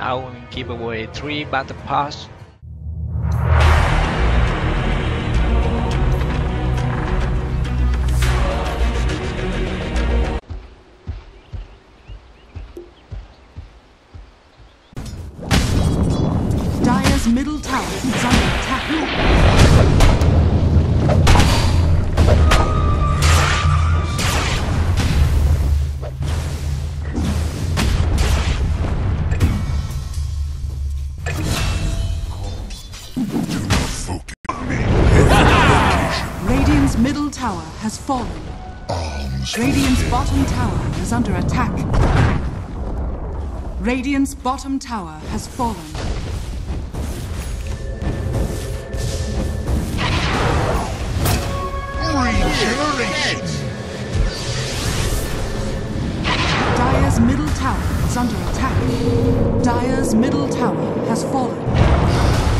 I will give away three battle pass. Dire's middle tower fallen. arms. Radiant's bottom tower is under attack. Radiant's bottom tower has fallen. Regeneration. Dire's middle tower is under attack. Dire's middle tower has fallen.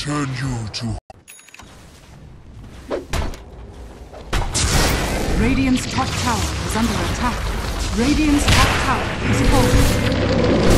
Return you to Radiant's top tower is under attack. Radiant's top tower is falling.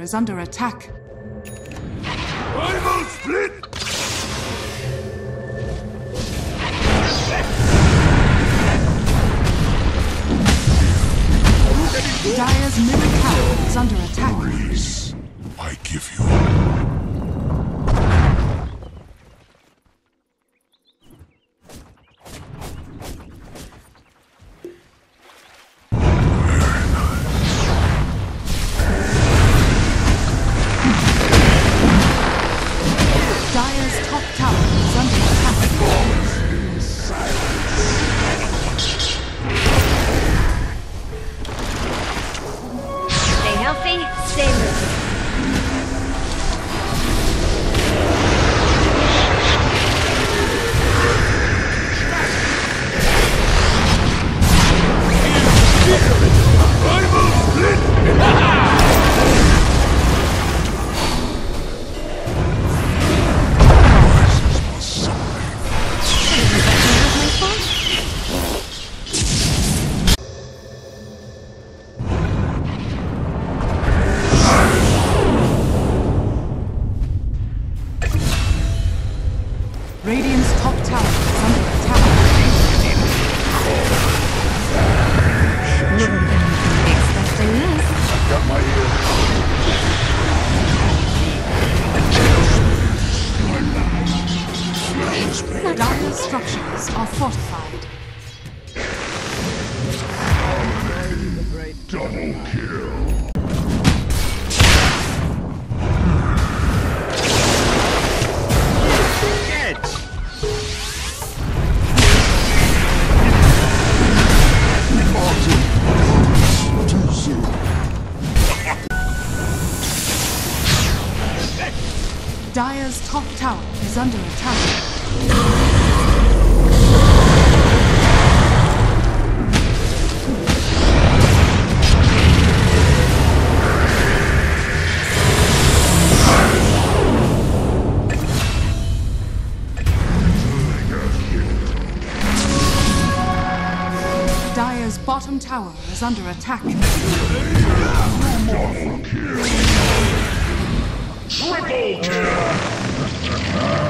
Tower is under attack. Primal split. Dire's middle tower is under attack. I give you. Elfin Saber. Fortified. Double kill. Dire's top tower is under attack. tower is under attack. Double kill! Triple kill!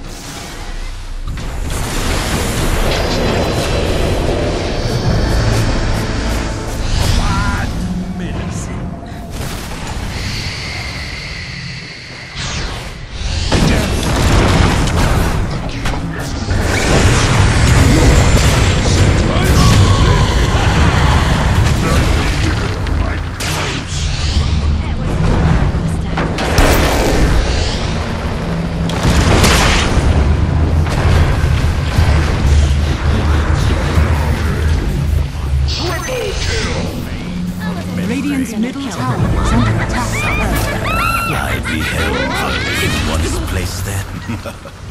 Radiant's middle tower is under attack. I beheld in what is place then.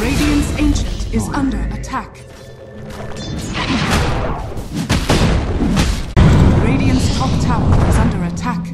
Radiant's Ancient is under attack. Radiant's top tower is under attack.